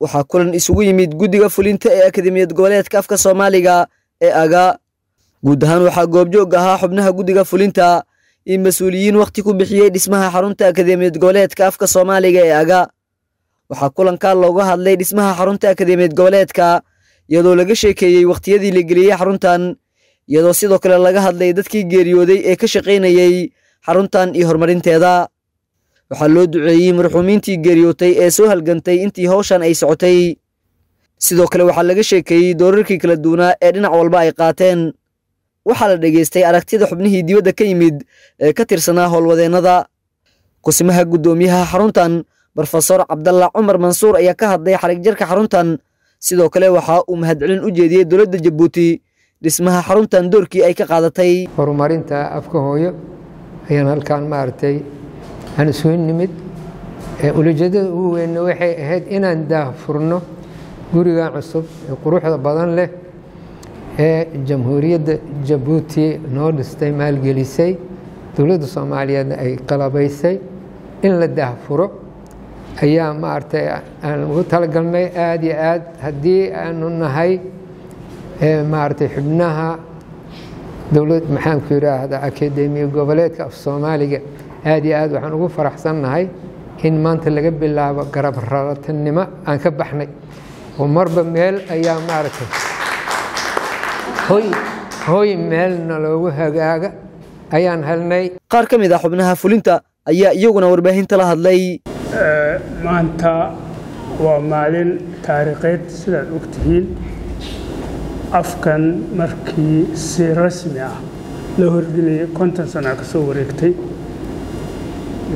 waxaa kulan isugu yimid guddiga fulinta ee akademiyad goboleedka afka soomaaliga ee aga. Guud ahaan waxaa goobjoog ahaa xubnaha guddiga fulinta iyo mas'uuliyiin wakhti ku bixiyey dhismaha xarunta akademiyad goboleedka afka soomaaliga ee aga. Waxaa kulankaa looga hadlay dhismaha xarunta akademiyad goboleedka iyadoo laga sheekeeyey wakhtiyadii la geliyey xaruntan iyadoo sidoo kale laga hadlay dadkii geeriyooday ee ka shaqaynayey xaruntan iyo horumarinteeda waxaa loo duceeyey marxuumiintii geeriyootay ee soo halgantay intii hawshan ay socotay. Sidoo kale waxaa laga sheekeeyey doorarkii kala duwanaa ee dhinac walba ay qaateen. Waxaa la dhegaystay aragtida xubnihii dibadda ka yimid ee ka tirsanaa howlwadeennada kusimaha guddoomiyaha xaruntan brofesor cabdalla cumar mansuur ayaa ka hadlay xarigjarka xaruntan. Sidoo kale waxaa uu mahadcelin u jeediyey dowladda jabuuti dhismaha xaruntan doorkii ay ka qaadatay. Horumarinta afka hooyo ayaan halkaan maaragtay aan isugu nimid ulajeedada ugu weynna waxay ahayd inaan daahfurno gurigan cusub ee quruxda badan leh ee jamhuuriyadda jabuuti noo dhistay maalgelisay dowladda soomaaliyeedna ay qalabaysay in la daahfuro ayaa maaragtay aan ugu talagalnay aada iyo aad haddii aanu nahay maaragtay xubnaha dowlad maxaanku yidhaahda akademiya goboleedka af soomaaliga aad iyo aad waxaan ugu faraxsannahay in maanta laga bilaabo garab raratanimo aan ka baxnay. Oo marba meel ayaa maaragtay hoy hoy meelna loogu hagaaga ayaan helnay. Qaar ka mid ah xubnaha fulinta ayaa iyaguna warbaahinta la hadlay. Maanta waa maalin taariikheed sidaad og tihiin. Afkan markii si rasmi ah la horgeliyey konton sana ka soo wareegtay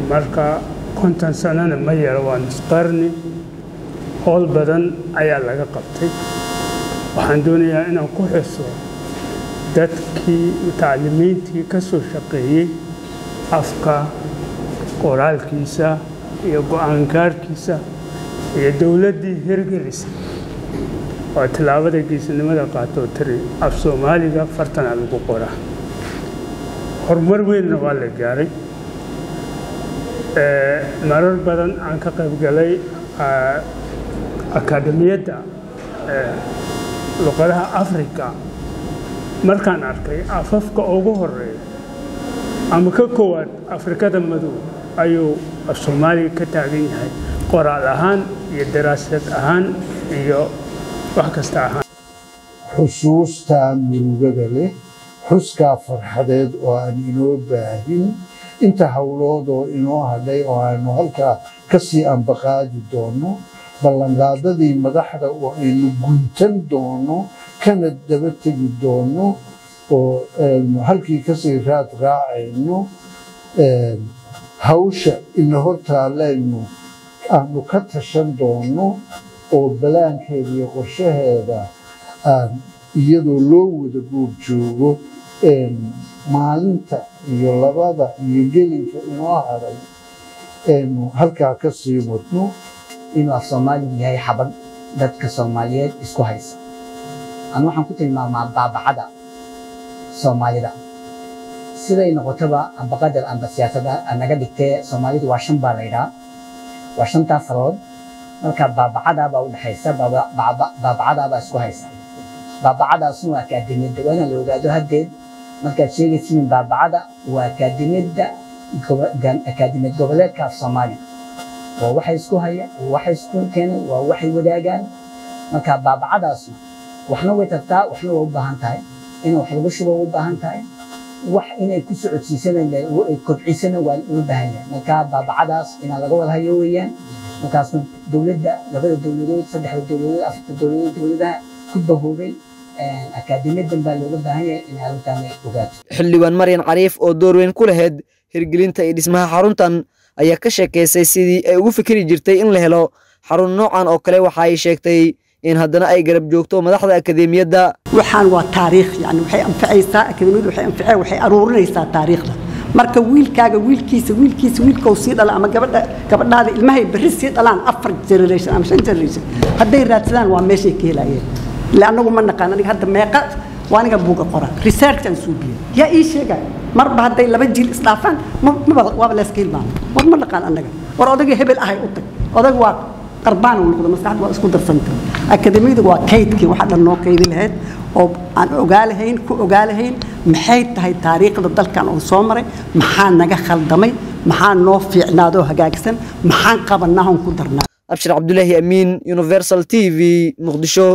marka konton sanana ma yaro waa nusqarni howl badan ayaa laga qabtay. Waxaan doonayaa inaan ku xuso dadkii mutacalimiintii ka soo shaqeeyey afka qoraalkiisa iyo go'aangaarkiisa iyo dowladdii hirgelisa oo tillaabada geesinimada qaatoo tiri af soomaaliga fartana lagu qoraa. Horumar weynna waa la gaaray marar badan aan ka qaybgalay akaademiyadda luqadaha africa markaan arkay afafka ugu horreeya ama ka koowaad afrikada madow ayuu af soomaaliga ka taagan yahay. Qoraal ahaan iyo daraasad ahaan iyo wax kasta ahaan. Xusuustaa murugada leh xuskaa farxadeed oo aan inoo baahin inta howloodoo inoo hadhay oo aanu halkaa ka sii ambaqaadi doonno ballanqaadadii madaxda oo aynu guntan doonno kana daba tegi doonno oo aynu halkii ka sii raad raacayno hawsha ina hortaalaynu aanu ka tashan doonno oo balaankeeda iyo qorshaheeda iyadoo loo wada guur joogo maalinta iyo labada iyo gelinka inoo haray aynu halkaa ka sii wadno inuu af soomaaligu yahay xabad dadka soomaaliyeed isku haysa. Anu waxaan ku tilmaamaa baabacada soomaalida. Siday noqotoba amba qadar amba siyaasada naga dhigtee soomaalidu waa shan baa la yidhaa. Waa shantaa farood marka baabacadaabaa udhexaysa baabacadaabaa isku haysa. Baabacadaasna waa akaademiyadda waa inaan la ogaado haddeed markaad sheegaysiin baabacada waa akaademiyad goboleedka af soomaaliya. Waa waxay isku haya waa waxay isku keenay waa waxay wadaagaan. Marka baabacadaasna waxna way tartaa waxna waa u baahan tahay. In wax lagu shubo u baahan tahay. Wax inay ku socodsiisana kobcisana waa loo baahan yahay. Marka baabacadaas inaa laga wada hayo weeyaan markaasna dowladda labada dowladood saddexda dowladood afarta dowladood dowladaha ku bahoobay akaademiyadan baa looga baahan yahay in arrintan ay ogaato xildhibaan maryan cariif oo door weyn ku lahayd hirgelinta iyo dhismaha xaruntan ayaa ka sheekaysay sidii ay ugu fikri jirtay in la helo xarun noocan oo kale. Waxa ay sheegtay in haddana ay garab joogto madaxda akademiyadda. Waxaan waa taariikh yani waxay anfacaysaa akademiyadu waxay anfacay waxay aruurinaysaa taariikhda. Marka wiilkaaga wiilkiisa wiilkiisa wiilkau sii dhala ama gabadha gabadhaada ilmahay berri sii dhalaan afar generation ama shan generation hadday raadsadaan waa meeshay ka helayeen ila annagu ma naqaan aniga hadda meeqa waa aniga buuga qora research aan suubiya yaa ii sheegaya marba hadday laba jiil isdhaafaan waaba layska hilmaama war ma naqaan annaga war odagii hebel ahay u tag odag waa qarbaan uu noqdo maskaxda waa isku darsantay akademiyada waa kaydkii waxa dhan noo kaydi lahayd oo aan ogaa ku ogaa maxay tahay taariikhda dalkan oo soo maray maxaa naga khaldamay maxaa noo fiicnaadoo hagaagsan maxaan qabanaa on ku darnaa abshir cabdulaahi amiin universal t v muqdisho